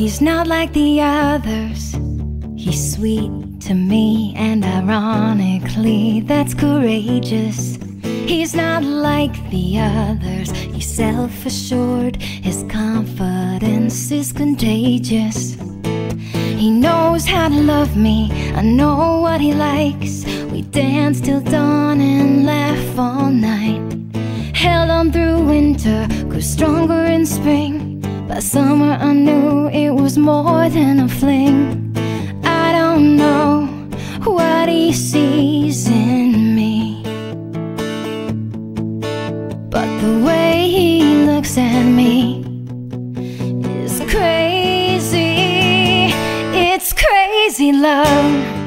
He's not like the others. He's sweet to me, and ironically, that's courageous. He's not like the others. He's self assured, his confidence is contagious. He knows how to love me, I know what he likes. We dance till dawn and laugh all night. Held on through winter, grew stronger in spring. By summer, I knew more than a fling. I don't know what he sees in me. But the way he looks at me is crazy. It's crazy love.